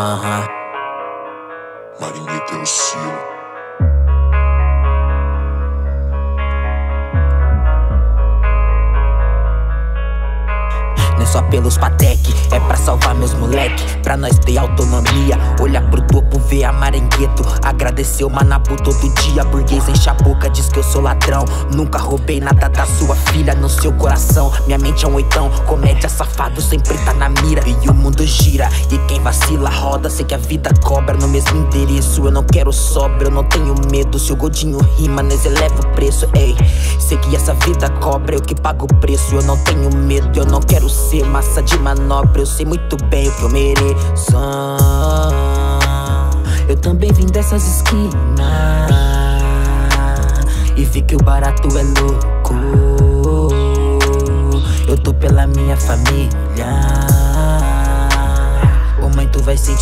Aham. Maringueta é o silo. Não é só pelos patec, é pra salvar meus moleque. Pra nós ter autonomia Olhar pro topo, ver a marengueto. Agradecer o manabu todo dia Burguês enche a boca, diz que eu sou ladrão. Nunca roubei nada da sua filha no seu coração. Minha mente é um oitão, comédia safado sempre tá na mira. E o mundo gira, quem vacila roda Sei que a vida cobra no mesmo endereço Eu não quero sobra, eu não tenho medo Se o godinho rima, nós eleva o preço Ei, sei que essa vida cobra Eu que pago o preço, eu não tenho medo Eu não quero ser massa de manobra, eu sei muito bem o que eu mereço. Eu também vim dessas esquinas e vi que o barato é louco. Eu tô pela minha família.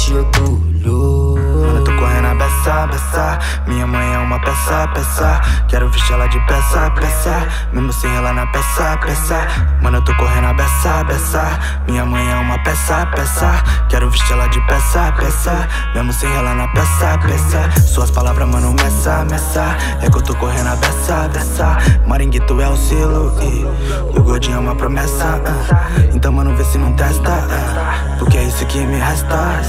Sentir orgulho. Mano, eu tô correndo a beça, beça Minha mãe é uma peça, peça. Quero vestir ela de peça, peça. Mesmo sem ela na peça, peça. Mano, eu tô correndo a beça, beça. Minha mãe é uma peça, peça. Quero vestir ela de peça, peça. Mesmo sem ela na peça, peça. Suas palavras, mano, meça, meça. É que eu tô correndo a beça, beça. Maringuito é o selo e o gordinho é uma promessa uh. Então, mano, vê se não testa uh. Porque é isso que me resta,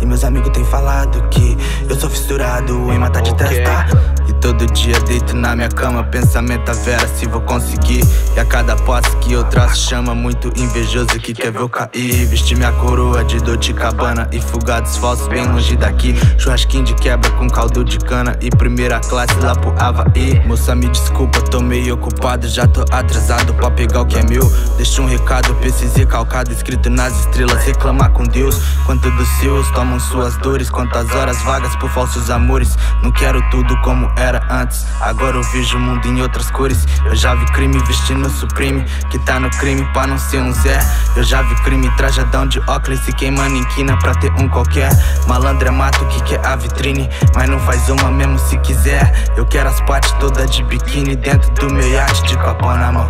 E meus amigos têm falado que eu sou fissurado em matar de testa. E todo dia deito na minha cama Pensamento a vera se vou conseguir. E a cada passo que eu traço chama muito invejoso que quer ver eu cair. Vestir minha coroa de dor de cabana E fugados falsos bem longe daqui. Churrasquinho de quebra com caldo de cana E primeira classe lá pro Havaí. Moça me desculpa, tô meio ocupado Já tô atrasado pra pegar o que é meu. Deixa um recado esses recalcados Escrito nas estrelas, reclamar com Deus. Quanto dos seus tomam suas dores Quantas horas vagas por falsos amores Não quero tudo como era antes. Agora eu vejo o mundo em outras cores. Eu já vi crime vestindo Supreme Que tá no crime pra não ser um Zé. Eu já vi crime trajadão de óculos E queimando em quina pra ter um qualquer. Malandro é mato que quer a vitrine Mas não faz uma mesmo se quiser. Eu quero as partes todas de biquíni Dentro do meu iate de copo na mão